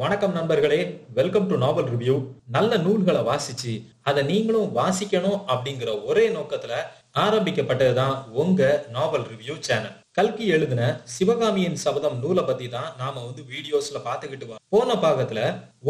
வணக்கம் நண்பர்களே welcome to novel review நல்ல நூல்களை வாசிச்சு அதை நீங்களும் வாசிக்கணும் அப்படிங்கிற ஒரே நோக்கத்துல ஆரம்பிக்கப்பட்டதுதான் உங்க நாவல் ரிவ்யூ சேனல் கல்கி எழுதின சிவகாமியின் சபதம் நூலை பத்தி தான் நாம வந்து வீடியோஸ்ல பாத்துக்கிட்டு வரோம் போன பாகத்துல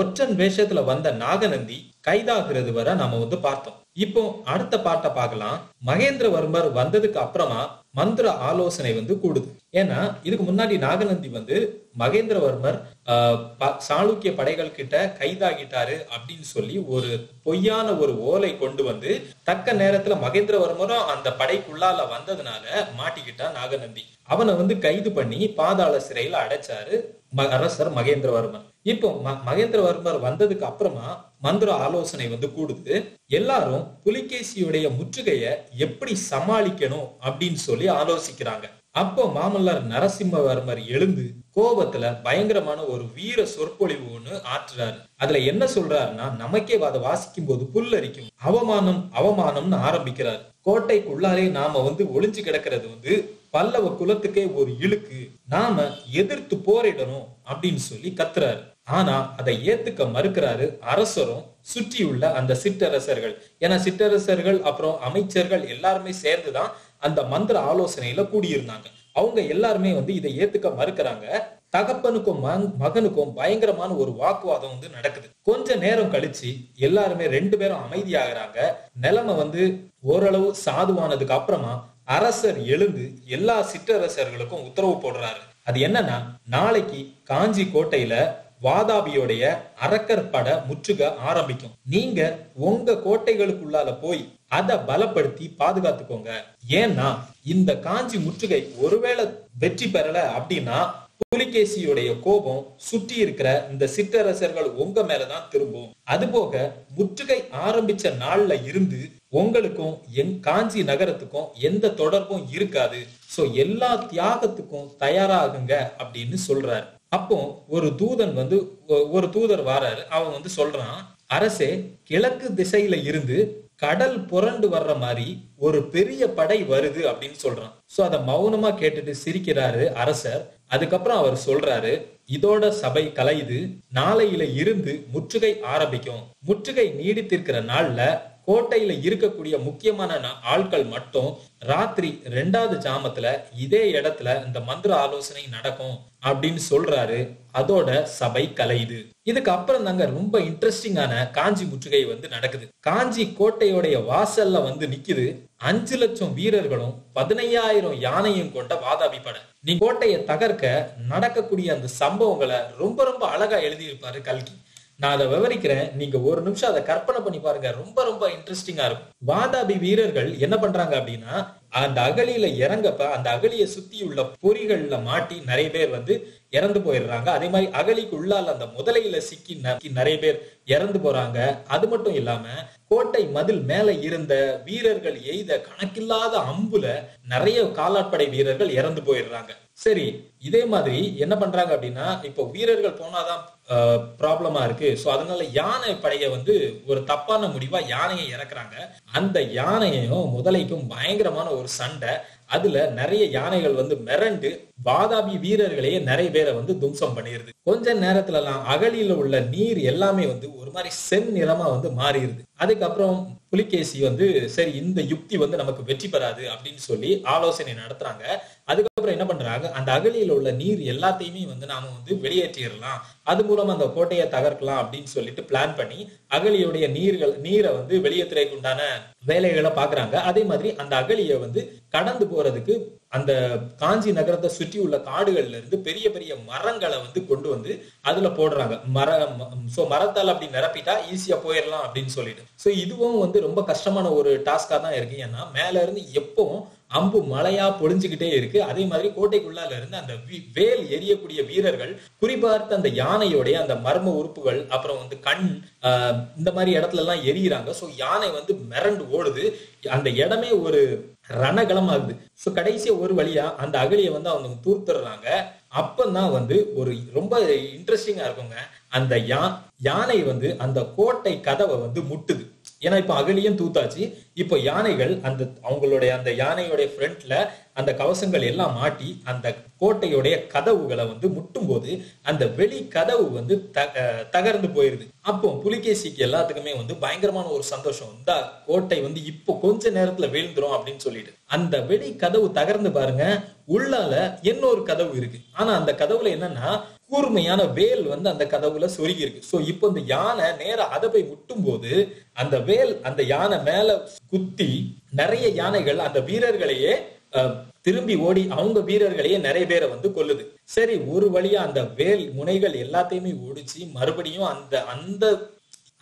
ஒற்றன் வேஷத்துல வந்த நாகநந்தி கைதாகிறது வரை நாம வந்து பார்த்தோம். இப்போ அடுத்த பாட்டை பார்க்கலாம். மகேந்திரவர்மர் வந்ததுக்கு அப்புறமா மந்திர ஆலோசனை வந்து கூடுது. ஏன்னா இதுக்கு முன்னாடி நாகநந்தி வந்து மகேந்திரவர்மர் ஆஹ், ப- சாளுக்கிய படைகள் கிட்ட கைதாகிட்டாரு அப்படின்னு சொல்லி ஒரு பொய்யான ஒரு ஓலை கொண்டு வந்து தக்க நேரத்துல மகேந்திரவர்மரும் அந்த படைக்குள்ளால வந்ததுனால மாட்டிக்கிட்டா நாகநந்தி. அவனை வந்து கைது பண்ணி பாதாள சிறையில அடைச்சாரு ம- அரசர் மகேந்திரவர்மர். இப்போ ம- மகேந்திரவர்மர் வந்ததுக்கு அப்புறமா மந்திர ஆலோசனை வந்து கூடுது. எல்லாரும் புலிகேசியுடைய முற்றுகையை எப்படி சமாளிக்கணும் அப்படின்னு சொல்லி ஆலோசிக்கிறாங்க. அப்போ மாமல்லார் நரசிம்மவர்மர் எழுந்து கோபத்துல பயங்கரமான ஒரு வீர சொற்பொழிவு ஒண்ணு ஆற்றுறாரு. அதுல என்ன சொல்றாருன்னா நமக்கே அதை வாசிக்கும் போது புல்லரிக்கும். அவமானம் அவமானம்னு ஆரம்பிக்கிறார். கோட்டைக்குள்ளாலே நாம வந்து ஒளிஞ்சு கிடக்கிறது வந்து பல்லவ குலத்துக்கே ஒரு இழுக்கு. நாம எதிர்த்து போரிடணும் அப்படின்னு சொல்லி கத்துறாரு. ஆனா அதை ஏத்துக்க மறுக்கிறாரு அரசரும் சுற்றியுள்ள அந்த சிற்றரசர்கள். ஏன்னா சிற்றரசர்கள் அப்புறம் அமைச்சர்கள் எல்லாருமே சேர்ந்துதான் அந்த மந்திர ஆலோசனையில கூடியிருந்தாங்க. அவங்க எல்லாருமே வந்து இதை ஏத்துக்க மறுக்கிறாங்க. தகப்பனுக்கும் மகனுக்கும் பயங்கரமான ஒரு வாக்குவாதம் வந்து நடக்குது. கொஞ்ச நேரம் கழிச்சு எல்லாருமே ரெண்டு பேரும் அமைதியாகிறாங்க. நிலைமை வந்து ஓரளவு சாதுவானதுக்கு அப்புறமா அரசர் எழுந்து எல்லா சிற்றரசர்களுக்கும் உத்தரவு போடுறாரு. அது என்னன்னா நாளைக்கு காஞ்சி கோட்டையில வாதாபியோடைய அரக்கர் பட முற்றுக ஆரம்பிக்கும். நீங்க உங்க கோட்டைகளுக்குள்ளால போய் அதை பலப்படுத்தி பாதுகாத்துக்கோங்க. ஏன்னா இந்த காஞ்சி முற்றுகை ஒருவேளை வெற்றி பெறல அப்படின்னா புலிகேசியுடைய கோபம் சுற்றி இருக்கிற இந்த சிற்றரசர்கள் உங்க மேலதான் திரும்பும். அதுபோக முற்றுகை ஆரம்பிச்ச நாள்ல இருந்து உங்களுக்கும் என் காஞ்சி நகரத்துக்கும் எந்த தொடர்பும் இருக்காது. சோ எல்லா தியாகத்துக்கும் தயாராகுங்க அப்படின்னு சொல்றாரு. அப்போ ஒரு தூதன் வந்து ஒ- ஒரு தூதர் வாராரு. அவன் வந்து சொல்றான் அரசே கிழக்கு திசையில இருந்து கடல் புரண்டு வர்ற மாதிரி ஒரு பெரிய படை வருது அப்படின்னு சொல்றான். சோ அத மௌனமா கேட்டுட்டு சிரிக்கிறாரு அரசர். அதுக்கப்புறம் அவர் சொல்றாரு இதோட சபை கலையுது. நாளையில இருந்து முற்றுகை ஆரம்பிக்கும். முற்றுகை நீடித்திருக்கிற நாள்ல கோட்டையில இருக்கக்கூடிய முக்கியமான ஆட்கள் மட்டும் ராத்திரி ரெண்டாவது ஜாமத்துல இதே இடத்துல இந்த மந்திர ஆலோசனை நடக்கும் அப்படின்னு சொல்றாரு. அதோட சபை கலையுது. இதுக்கு அப்புறம் தாங்க ரொம்ப இன்ட்ரெஸ்டிங்கான காஞ்சி முற்றுகை வந்து நடக்குது. காஞ்சி கோட்டையோடைய வாசல்ல வந்து நிக்குது. அஞ்சு லட்சம் வீரர்களும் பதினையாயிரம் யானையும் கொண்ட வாதாபி படை நீ கோட்டையை தகர்க்க நடக்கக்கூடிய அந்த சம்பவங்களை ரொம்ப ரொம்ப அழகா எழுதியிருப்பாரு கல்கி. நான் அதை விவரிக்கிறேன். நீங்க ஒரு நிமிஷம் அதை கற்பனை பண்ணி பாருங்க. ரொம்ப ரொம்ப இன்ட்ரெஸ்டிங்கா இருக்கும். வாதாபி வீரர்கள் என்ன பண்றாங்க அப்படின்னா அந்த அகழியில இறங்கப்ப அந்த அகலியை சுத்தி உள்ள பொறிகள்ல மாட்டி நிறைய பேர் வந்து இறந்து போயிடுறாங்க. அதே மாதிரி அகலிக்கு உள்ளால அந்த முதலையில சிக்கி நக்கி நிறைய பேர் இறந்து போறாங்க. அது மட்டும் இல்லாம கோட்டை மதில் மேல இருந்த வீரர்கள் எய்த கணக்கில்லாத அம்புல நிறைய காலாட்படை வீரர்கள் இறந்து போயிடுறாங்க. சரி இதே மாதிரி என்ன பண்றாங்க அப்படின்னா இப்போ வீரர்கள் போனாதான் ப்ராப்ளமா இருக்கு. சோ அதனால யானை படைய வந்து ஒரு தப்பான முடிவா யானையை இறக்குறாங்க. அந்த யானையையும் முதலைக்கும் பயங்கரமான ஒரு சண்டை. அதுல நிறைய யானைகள் வந்து மிரண்டு வாதாபி வீரர்களையே நிறைய பேரை வந்து தும்சம் பண்ணிடுது கொஞ்ச நேரத்துல எல்லாம் அகழியில உள்ள நீர் எல்லாமே வந்து ஒரு மாதிரி செந்நிறமா வந்து மாறிடுது அதுக்கப்புறம் புலிகேசி வந்து சரி இந்த யுக்தி வந்து நமக்கு வெற்றி பெறாது அப்படின்னு சொல்லி ஆலோசனை நடத்துறாங்க. அதுக்கப்புறம் என்ன பண்றாங்க? அந்த அகலியில் உள்ள நீர் எல்லாத்தையுமே வந்து நாம வந்து வெளியேற்றிடலாம். அது மூலம் அந்த கோட்டையை தகர்க்கலாம் அப்படின்னு சொல்லிட்டு பிளான் பண்ணி அகழியுடைய நீர்கள் நீரை வந்து வெளியேற்றுறதுக்கு உண்டான வேலைகளை பாக்குறாங்க அதே மாதிரி அந்த அகழியை வந்து கடந்து போறதுக்கு அந்த காஞ்சி நகரத்தை சுற்றி உள்ள காடுகள்ல இருந்து பெரிய பெரிய மரங்களை வந்து கொண்டு வந்து அதுல போடுறாங்க. மர சோ மரத்தால் அப்படி நிரப்பிட்டா ஈஸியா போயிடலாம் அப்படின்னு சொல்லிட்டு. சோ இதுவும் வந்து ரொம்ப கஷ்டமான ஒரு டாஸ்கா தான் இருக்கு. ஏன்னா மேல இருந்து எப்பவும் அம்பு மழையா பொழிஞ்சுக்கிட்டே இருக்கு. அதே மாதிரி கோட்டைக்குள்ளால இருந்து அந்த வேல் எரியக்கூடிய வீரர்கள் குறிப்பார்த்து அந்த யானையோடைய அந்த மர்ம உறுப்புகள் அப்புறம் வந்து கண் இந்த மாதிரி இடத்துல எல்லாம் எரியிறாங்க. சோ யானை வந்து மிரண்டு ஓடுது. அந்த இடமே ஒரு ரணகலமாகுது. சோ கடைசியா ஒரு வழியா அந்த அகழியை வந்து அவங்க தூர்த்துறாங்க. அப்பந்தான் வந்து ஒரு ரொம்ப இன்ட்ரெஸ்டிங்கா இருக்குங்க. அந்த யா யானை வந்து அந்த கோட்டை கதவை வந்து முட்டுது. ஏன்னா இப்ப அகலியும் தூத்தாச்சு. இப்போ யானைகள் அந்த அவங்களுடைய அந்த யானையுடைய ஃப்ரண்ட்ல அந்த கவசங்கள் எல்லாம் மாட்டி அந்த கோட்டையுடைய கதவுகளை வந்து முட்டும் போது அந்த வெளி கதவு வந்து தகர்ந்து போயிருது. அப்போ புலிகேசிக்கு எல்லாத்துக்குமே வந்து பயங்கரமான ஒரு சந்தோஷம். இந்த கோட்டை வந்து இப்போ கொஞ்ச நேரத்துல வீழ்ந்துரும் அப்படின்னு சொல்லிட்டு. அந்த வெளி கதவு தகர்ந்து பாருங்க உள்ளால இன்னொரு கதவு இருக்கு. ஆனா அந்த கதவுல என்னன்னா கூர்மையான வேல் வந்து அந்த கதவுல சொருகி இருக்கு. சோ இப்போ இந்த யானை நேர அதை போய் முட்டும் போது அந்த வேல் அந்த யானை மேல குத்தி நிறைய யானைகள் அந்த வீரர்களையே அஹ், திரும்பி ஓடி அவங்க வீரர்களையே நிறைய பேரை வந்து கொல்லுது. சரி ஒரு வழியா அந்த வேல் முனைகள் எல்லாத்தையுமே ஒடிச்சு மறுபடியும் அந்த அந்த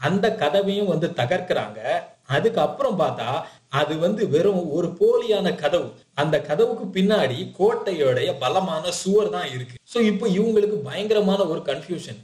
அந்த கதவையும் வந்து தகர்க்கிறாங்க. அதுக்கப்புறம் பார்த்தா அது வந்து வெறும் ஒரு போலியான கதவு. அந்த கதவுக்கு பின்னாடி கோட்டையோடைய பலமான சுவர் தான் இருக்கு. ஸோ இப்போ இவங்களுக்கு பயங்கரமான ஒரு கன்ஃபியூஷன்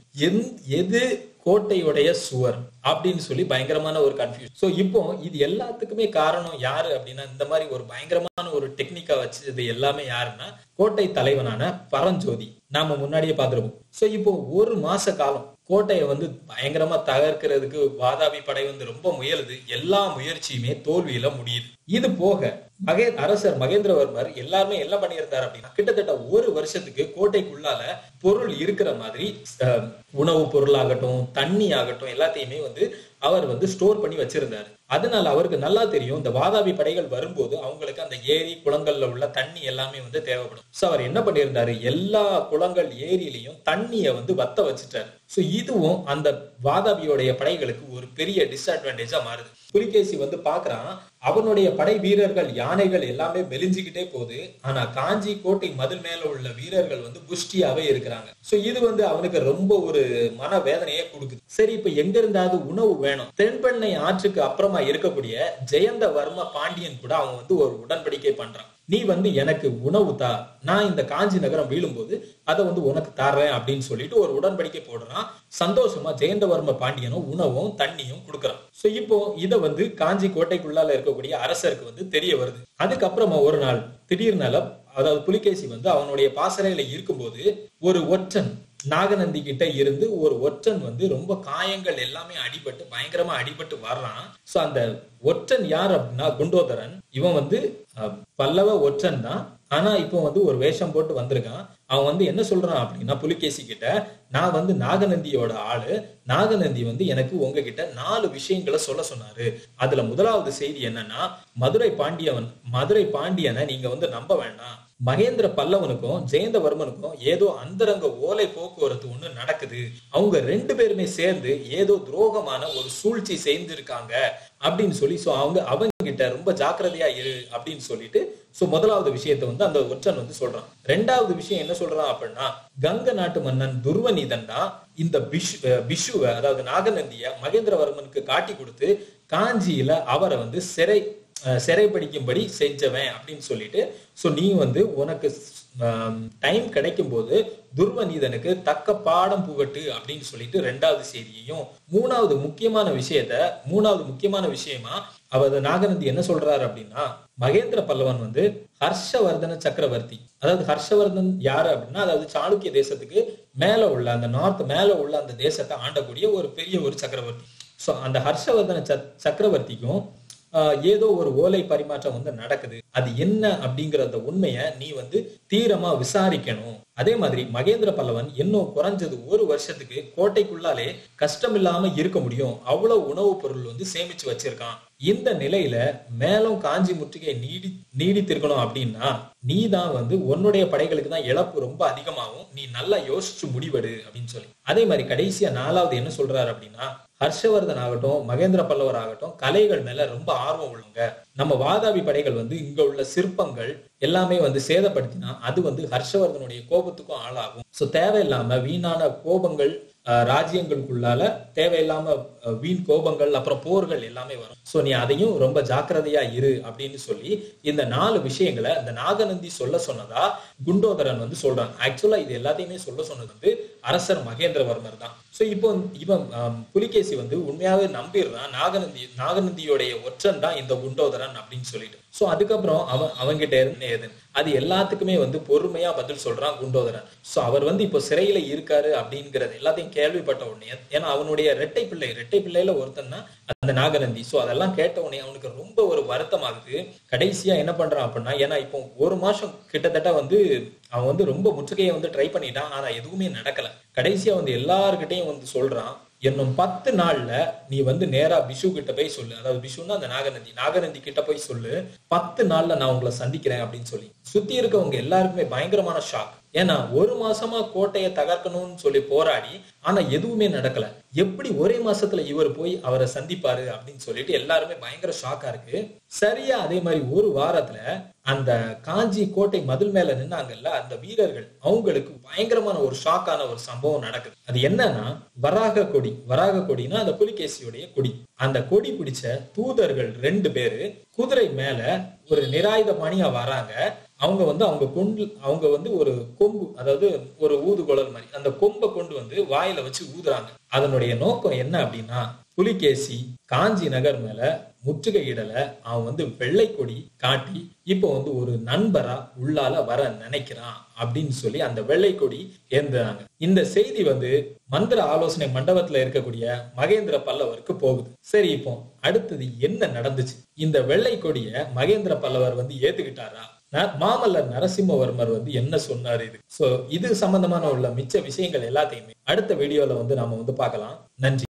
எது கோட்டையுடைய சுவர்? அப்படின்னு சொல்லி பயங்கரமான ஒரு கன்ஃபியூஷன் சோ இப்போ இது எல்லாத்துக்குமே காரணம் யாரு அப்படின்னா இந்த மாதிரி ஒரு பயங்கரமான ஒரு டெக்னிக்கா வச்சது எல்லாமே யாருன்னா கோட்டை தலைவனான பரஞ்சோதி. நாம முன்னாடியே பார்த்துருப்போம். சோ இப்போ ஒரு மாச காலம் கோட்டையை வந்து பயங்கரமா தகர்க்கிறதுக்கு வாதாபி படை வந்து ரொம்ப முயலுது. எல்லா முயற்சியுமே தோல்வியில முடியுது. இது போக மகே அரசர் மகேந்திரவர்மர் எல்லாருமே என்ன பண்ணியிருந்தார் அப்படின்னா கிட்டத்தட்ட ஒரு வருஷத்துக்கு கோட்டைக்குள்ளால பொருள் இருக்கிற மாதிரி உணவு பொருள் பொருளாகட்டும் தண்ணி ஆகட்டும் எல்லாத்தையுமே வந்து அவர் வந்து ஸ்டோர் பண்ணி வச்சிருந்தார். அதனால அவருக்கு நல்லா தெரியும் இந்த வாதாபி படைகள் வரும்போது அவங்களுக்கு அந்த ஏரி குளங்கள்ல உள்ள தண்ணி எல்லாமே வந்து தேவைப்படும். சோ அவர் என்ன பண்ணியிருந்தாரு? எல்லா குளங்கள் ஏரியிலையும் தண்ணிய வந்து வத்த வச்சுட்டாரு. சோ இதுவும் அந்த வாதாபியோடைய படைகளுக்கு ஒரு பெரிய டிஸ்அட்வான்டேஜா மாறுது. புலிகேசி வந்து பாக்குறான் அவனுடைய படை வீரர்கள் யானைகள் எல்லாமே மெலிஞ்சுக்கிட்டே போகுது. ஆனா காஞ்சி கோட்டை மதில் மேல உள்ள வீரர்கள் வந்து புஷ்டியாவே இருக்கிறாங்க. சோ இது வந்து அவனுக்கு ரொம்ப ஒரு மன வேதனையே கொடுக்குது. சரி இப்ப எங்க இருந்தாவது உணவு வேணும். தென்பெண்ணை ஆற்றுக்கு அப்புறமா இருக்கக்கூடிய ஜெயந்த வர்ம பாண்டியன் கூட அவன் வந்து ஒரு உடன்படிக்கை பண்றான். நீ வந்து எனக்கு உணவு தா. நான் இந்த காஞ்சி நகரம் வீழும்போது அதை வந்து உனக்கு தர்றேன் அப்படின்னு சொல்லிட்டு ஒரு உடன்படிக்கை போடுறான். சந்தோஷமா ஜெயந்தவர்ம பாண்டியனும் உணவும் தண்ணியும் கொடுக்குறான். சோ இப்போ இதை வந்து காஞ்சி கோட்டைக்குள்ளால இருக்கக்கூடிய அரசருக்கு வந்து தெரிய வருது. அதுக்கப்புறமா ஒரு நாள் திடீர்னால அதாவது புலிகேசி வந்து அவனுடைய பாசறையில இருக்கும்போது ஒரு ஒற்றன் நாகநந்தி கிட்ட இருந்து ஒரு ஒற்றன் வந்து ரொம்ப காயங்கள் எல்லாமே அடிபட்டு பயங்கரமா அடிபட்டு வர்றான். சோ அந்த ஒற்றன் யார் அப்படின்னா குண்டோதரன். இவன் வந்து பல்லவ ஒற்றன் தான். ஆனா இப்போ வந்து ஒரு வேஷம் போட்டு வந்திருக்கான். அவன் வந்து என்ன சொல்றான் அப்படின்னா புலிகேசி கிட்ட நான் வந்து நாகநந்தியோட ஆளு. நாகநந்தி வந்து எனக்கு உங்ககிட்ட நாலு விஷயங்களை சொல்ல சொன்னாரு. அதுல முதலாவது செய்தி என்னன்னா மதுரை பாண்டியவன் மதுரை பாண்டியனை நீங்க வந்து நம்ப வேண்டாம். மகேந்திர பல்லவனுக்கும் ஜெயந்தவர்மனுக்கும் ஏதோ அந்தரங்க ஓலை போக்குவரத்து ஒண்ணு நடக்குது. அவங்க ரெண்டு பேருமே சேர்ந்து ஏதோ துரோகமான ஒரு சூழ்ச்சி செய்திருக்காங்க. அப்படின்னு சொல்லி சோ அவங்க அவங்க கிட்ட ரொம்ப ஜாக்கிரதையா இரு. அப்படின்னு சொல்லிட்டு சோ முதலாவது விஷயத்தை வந்து அந்த ஒற்றன் வந்து சொல்றான். ரெண்டாவது விஷயம் என்ன சொல்றான் அப்படின்னா கங்க நாட்டு மன்னன் துர்வநீதன் தான் இந்த பிஷு பிஷுவை அதாவது நாகநந்திய மகேந்திரவர்மனுக்கு காட்டி கொடுத்து காஞ்சியில அவரை வந்து சிறை அஹ் சிறைப்பிடிக்கும்படி செஞ்சவன் அப்படின்னு சொல்லிட்டு சோ நீ வந்து உனக்கு டைம் கிடைக்கும் போது துர்வநீதனுக்கு தக்க பாடம் புகட்டு அப்படின்னு சொல்லிட்டு ரெண்டாவது செய்தியையும் மூணாவது முக்கியமான விஷயத்த மூணாவது முக்கியமான விஷயமா அவர் நாகநந்தி என்ன சொல்றாரு அப்படின்னா மகேந்திர பல்லவன் வந்து ஹர்ஷவர்தன சக்கரவர்த்தி. அதாவது ஹர்ஷவர்தன் யாரு அப்படின்னா அதாவது சாளுக்கிய தேசத்துக்கு மேல உள்ள அந்த நார்த் மேல உள்ள அந்த தேசத்தை ஆண்டக்கூடிய ஒரு பெரிய ஒரு சக்கரவர்த்தி. சோ அந்த ஹர்ஷவர்தன சக்- சக்கரவர்த்திக்கும் ஏதோ ஒரு ஓலை பரிமாற்றம் வந்து நடக்குது. அது என்ன அப்படிங்கிற அந்த உண்மையை நீ வந்து தீரமா விசாரிக்கணும். அதே மாதிரி மகேந்திர பல்லவன் இன்னும் குறைஞ்சது ஒரு வருஷத்துக்கு கோட்டைக்குள்ளாலே கஷ்டம் இல்லாம இருக்க முடியும். அவ்வளவு உணவுப் பொருள் வந்து சேமிச்சு வச்சிருக்கான். இந்த நிலையில மேலும் காஞ்சி முற்றுகை நீடி நீடித்திருக்கணும் அப்படின்னா நீ தான் வந்து உன்னுடைய படைகளுக்கு தான் இழப்பு ரொம்ப அதிகமாகும். நீ நல்லா யோசிச்சு முடிவெடு அப்படின்னு சொல்லி. அதே மாதிரி கடைசியா நாலாவது என்ன சொல்றாரு அப்படின்னா ஹர்ஷவர்தன் ஆகட்டும் மகேந்திர பல்லவர் ஆகட்டும் கலைகள் மேல ரொம்ப ஆர்வம் உள்ளவங்க. நம்ம வாதாபி படைகள் வந்து இங்க உள்ள சிற்பங்கள் எல்லாமே வந்து சேதப்படுத்தினா அது வந்து ஹர்ஷவர்தனுடைய கோபத்துக்கும் ஆளாகும். சோ தேவையில்லாம வீணான கோபங்கள் ராஜ்யங்களுக்குள்ளால தேவையில்லாம வீண் கோபங்கள் அப்புறம் போர்கள் எல்லாமே வரும். சோ நீ அதையும் ரொம்ப ஜாக்கிரதையா இரு அப்படின்னு சொல்லி இந்த நாலு விஷயங்களை இந்த நாகநந்தி சொல்ல சொன்னதா குண்டோதரன் வந்து சொல்றான். ஆக்சுவலா இது எல்லாத்தையுமே சொல்ல சொன்னது வந்து அரசர் மகேந்திரவர்மர் தான். சோ இப்போ இவன் புலிகேசி வந்து உண்மையாவே நம்பிடுறான். நாகநந்தி நாகநந்தியோடைய ஒற்றன் தான் இந்த குண்டோதரன் அப்படின்னு சொல்லிட்டு. சோ அதுக்கப்புறம் அவன் அவன்கிட்ட இருந்து எதுன்னு அது எல்லாத்துக்குமே வந்து பொறுமையா பதில் சொல்றான் குண்டோதரன். சோ அவர் வந்து இப்போ சிறையில இருக்காரு அப்படிங்கறது எல்லாத்தையும் கேள்விப்பட்ட உடனே ஏன்னா அவனுடைய இரட்டை பிள்ளை இரட்டை பிள்ளையில ஒருத்தன் தான் அந்த நாகநந்தி. சோ அதெல்லாம் கேட்ட உடனே அவனுக்கு ரொம்ப ஒரு வருத்தம் ஆகுது. கடைசியா என்ன பண்றான் அப்படின்னா ஏன்னா இப்போ ஒரு மாசம் கிட்டத்தட்ட வந்து அவன் வந்து ரொம்ப முற்றுகையை வந்து ட்ரை பண்ணிட்டான். ஆனா எதுவுமே நடக்கல. கடைசியா வந்து எல்லார்கிட்டையும் வந்து சொல்றான். என்னும் பத்து நாள்ல நீ வந்து நேரா பிஷு கிட்ட போய் சொல்லு. அதாவது பிஷுன்னா அந்த நாகநந்தி. நாகநந்தி கிட்ட போய் சொல்லு. பத்து நாள்ல நான் உங்களை சந்திக்கிறேன் அப்படின்னு சொல்லி. சுத்தி இருக்கவங்க எல்லாருக்குமே பயங்கரமான ஷாக் ஏன்னா ஒரு மாசமா கோட்டையை தகர்க்கணும்னு சொல்லி போராடி ஆனா எதுவுமே நடக்கல. எப்படி ஒரே மாசத்துல இவர் போய் அவரை சந்திப்பாரு அப்படின்னு சொல்லிட்டு எல்லாருமே பயங்கர ஷாக்கா இருக்கு. சரியா அதே மாதிரி ஒரு வாரத்துல அந்த காஞ்சி கோட்டை மதில் மேல நின்னாங்கல்ல அந்த வீரர்கள் அவங்களுக்கு பயங்கரமான ஒரு ஷாக்கான ஒரு சம்பவம் நடக்குது. அது என்னன்னா வராக கொடி வராக கொடினா அந்த புலிகேசியுடைய கொடி. அந்த கொடி பிடிச்ச தூதர்கள் ரெண்டு பேரு குதிரை மேல ஒரு நிராயுத மணியா வராங்க. அவங்க வந்து அவங்க கொண்டு அவங்க வந்து ஒரு கொம்பு அதாவது ஒரு ஊதுகுழல் மாதிரி அந்த கொம்பை கொண்டு வந்து வாயில வச்சு ஊதுறாங்க. அதனுடைய நோக்கம் என்ன அப்படின்னா புலிகேசி காஞ்சி நகர் மேல முற்றுகையிடல அவன் வந்து வெள்ளை கொடி காட்டி இப்போ வந்து ஒரு நண்பரா உள்ளால வர நினைக்கிறான் அப்படின்னு சொல்லி அந்த வெள்ளை கொடி ஏந்துறாங்க. இந்த செய்தி வந்து மந்திர ஆலோசனை மண்டபத்துல இருக்கக்கூடிய மகேந்திர பல்லவருக்கு போகுது. சரி இப்போ அடுத்தது என்ன நடந்துச்சு? இந்த வெள்ளை கொடிய மகேந்திர பல்லவர் வந்து ஏத்துக்கிட்டாரா? மாமல்லர் நரசிம்மவர்மர் வந்து என்ன சொன்னாரு இது? சோ இது சம்பந்தமான உள்ள மிச்ச விஷயங்கள் எல்லாத்தையுமே அடுத்த வீடியோல வந்து நாம வந்து பார்க்கலாம். நன்றி.